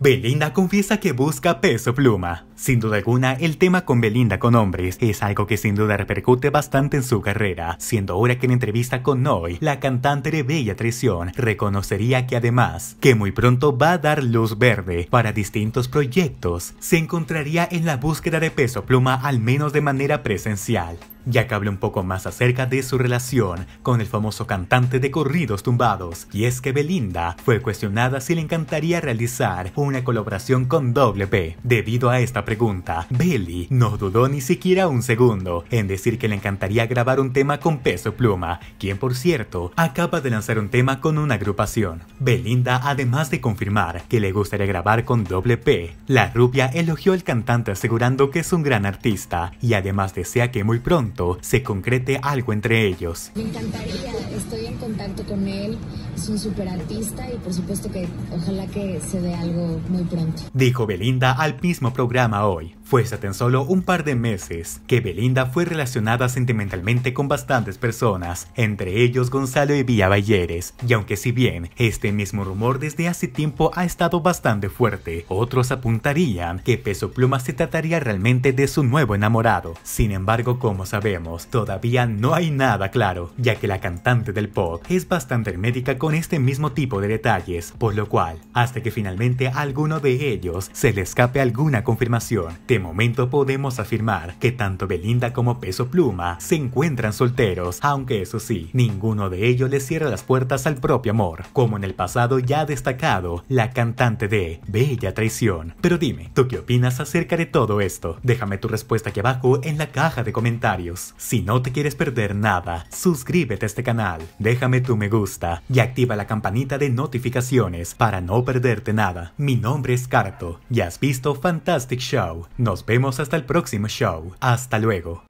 Belinda confiesa que busca peso pluma. Sin duda alguna, el tema con Belinda con hombres es algo que sin duda repercute bastante en su carrera, siendo ahora que en entrevista con Noy, la cantante de Bella Traición reconocería que además, que muy pronto va a dar luz verde para distintos proyectos, se encontraría en la búsqueda de peso pluma al menos de manera presencial ya que habla un poco más acerca de su relación con el famoso cantante de corridos tumbados, y es que Belinda fue cuestionada si le encantaría realizar una colaboración con WP. Debido a esta pregunta, Belly no dudó ni siquiera un segundo en decir que le encantaría grabar un tema con Peso Pluma, quien por cierto acaba de lanzar un tema con una agrupación. Belinda, además de confirmar que le gustaría grabar con WP, la rubia elogió al cantante asegurando que es un gran artista y además desea que muy pronto se concrete algo entre ellos. Me encantaría, estoy en contacto con él, es un super artista y por supuesto que ojalá que se dé algo muy pronto. Dijo Belinda al mismo programa hoy. Fue tan solo un par de meses que Belinda fue relacionada sentimentalmente con bastantes personas, entre ellos Gonzalo y Vía Balleres, y aunque si bien este mismo rumor desde hace tiempo ha estado bastante fuerte, otros apuntarían que Peso Pluma se trataría realmente de su nuevo enamorado. Sin embargo, como sabemos, todavía no hay nada claro, ya que la cantante del pop es bastante hermética con este mismo tipo de detalles, por lo cual, hasta que finalmente a alguno de ellos se le escape alguna confirmación, momento podemos afirmar que tanto Belinda como Peso Pluma se encuentran solteros, aunque eso sí, ninguno de ellos les cierra las puertas al propio amor, como en el pasado ya ha destacado la cantante de Bella Traición. Pero dime, ¿tú qué opinas acerca de todo esto? Déjame tu respuesta aquí abajo en la caja de comentarios. Si no te quieres perder nada, suscríbete a este canal, déjame tu me gusta y activa la campanita de notificaciones para no perderte nada. Mi nombre es Carto y has visto Fantastic Show. Nos vemos hasta el próximo show. Hasta luego.